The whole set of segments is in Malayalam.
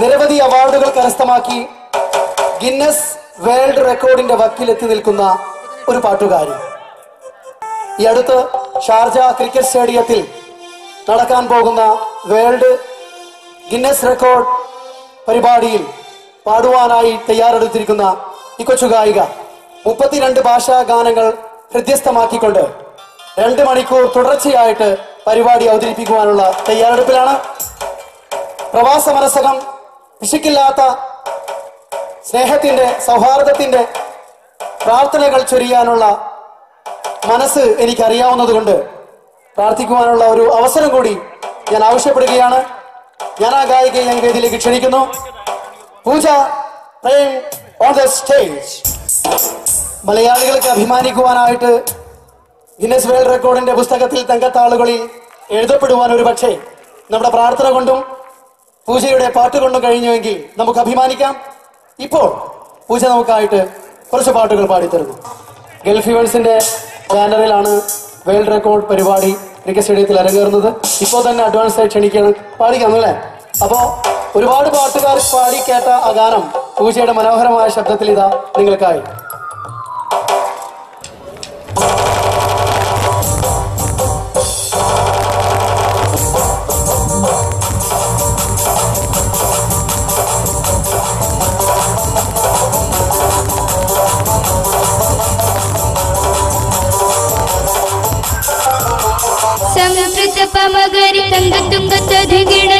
നിരവധി അവാർഡുകൾ കരസ്ഥമാക്കി ഗിന്നസ് വേൾഡ് റെക്കോർഡിന്റെ വക്കിലെത്തി നിൽക്കുന്ന ഒരു പാട്ടുകാരി. ഈ അടുത്ത് ഷാർജ ക്രിക്കറ്റ് സ്റ്റേഡിയത്തിൽ നടക്കാൻ പോകുന്ന വേൾഡ് ഗിന്നസ് റെക്കോർഡ് പരിപാടിയിൽ പാടുവാനായി തയ്യാറെടുത്തിരിക്കുന്ന ഈ കൊച്ചു ഗായിക മുപ്പത്തിരണ്ട് ഭാഷാ ഗാനങ്ങൾ ഹൃദ്യസ്ഥമാക്കിക്കൊണ്ട് രണ്ട് മണിക്കൂർ തുടർച്ചയായിട്ട് പരിപാടി അവതരിപ്പിക്കുവാനുള്ള തയ്യാറെടുപ്പിലാണ്. പ്രവാസ മനസ്സകം പിശുക്കില്ലാത്ത സ്നേഹത്തിന്റെ സൗഹാർദ്ദത്തിന്റെ പ്രാർത്ഥനകൾ ചൊരിയാനുള്ള മനസ്സ് എനിക്കറിയാവുന്നതുകൊണ്ട് പ്രാർത്ഥിക്കുവാനുള്ള ഒരു അവസരം കൂടി ഞാൻ ആവശ്യപ്പെടുകയാണ്. ഞാൻ ആ ഗായികയെ ഞാൻ വേദിയിലേക്ക് ക്ഷണിക്കുന്നു. Pooja Prem on the stage മലയാളികൾക്ക് അഭിമാനിക്കുവാനായിട്ട് ഗിന്നസ് വേൾഡ് റെക്കോർഡിന്റെ പുസ്തകത്തിൽ തങ്കത്താളുകളിൽ എഴുതപ്പെടുവാൻ ഒരു പക്ഷേ നമ്മുടെ പ്രാർത്ഥന കൊണ്ടും പൂജയുടെ പാട്ട് കൊണ്ടും കഴിഞ്ഞുവെങ്കിൽ നമുക്ക് അഭിമാനിക്കാം. ഇപ്പോൾ പൂജ നമുക്കായിട്ട് കുറച്ച് പാട്ടുകൾ പാടിത്തരുന്നു. ഗൾഫ് ഇവൻസിന്റെ ബാനറിലാണ് വേൾഡ് റെക്കോർഡ് പരിപാടി ക്രിക്കറ്റ് സ്റ്റേഡിയത്തിൽ അരങ്ങേറുന്നത്. ഇപ്പോൾ തന്നെ അഡ്വാൻസ് ആയി ക്ഷണിക്കുകയാണ്. പാടിക്കാം അല്ലേ? അപ്പോ ഒരുപാട് പാട്ടുകാർ പാടി കേട്ട ആ ഗാനം പൂജയുടെ മനോഹരമായ ശബ്ദത്തിൽ ഇതാ നിങ്ങൾക്കായി. സംസ്കൃത പമകരി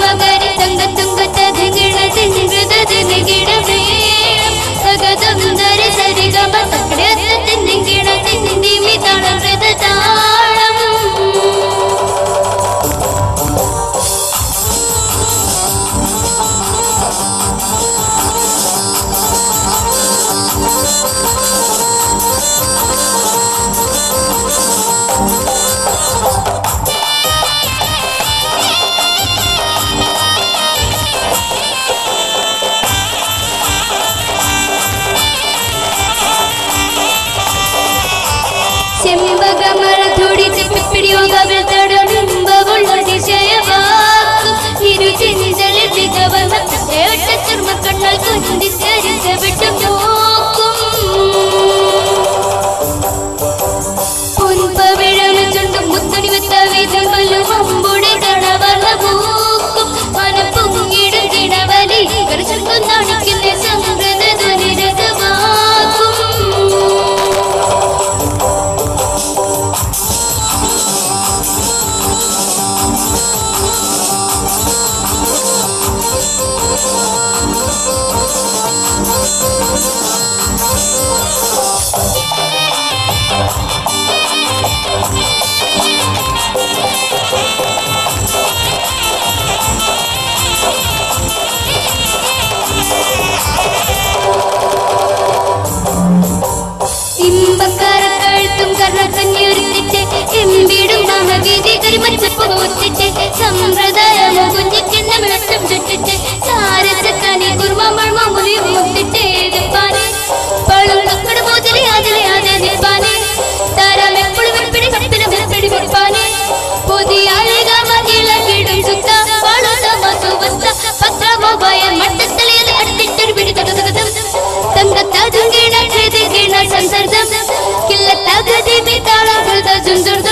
மகர தங்க துங்க ததுகிழ தின்று ததுகிழ ഗതി കരിമച്ചപ്പൂ മുറ്റിട്ട് സമ്പ്രദായം കുഞ്ഞിക്കുന്ന വിളക്കം ചുറ്റിട്ട് സാരസക്കാനി കുർമ്മ മുലി മുട്ടിട്ട് എടുപ്പാനെ പഴം മക്കളുടെ മോചലി അതിലെയാതെ നിൽപ്പാനെ താരം എപ്പോഴും വെപ്പിടി കത്തിന് വെപ്പിടി വെപ്പാനെ പുതിയ தங்கத்தாக கிள்ளத்தாக தீபி தாளா ஜுந்துர்து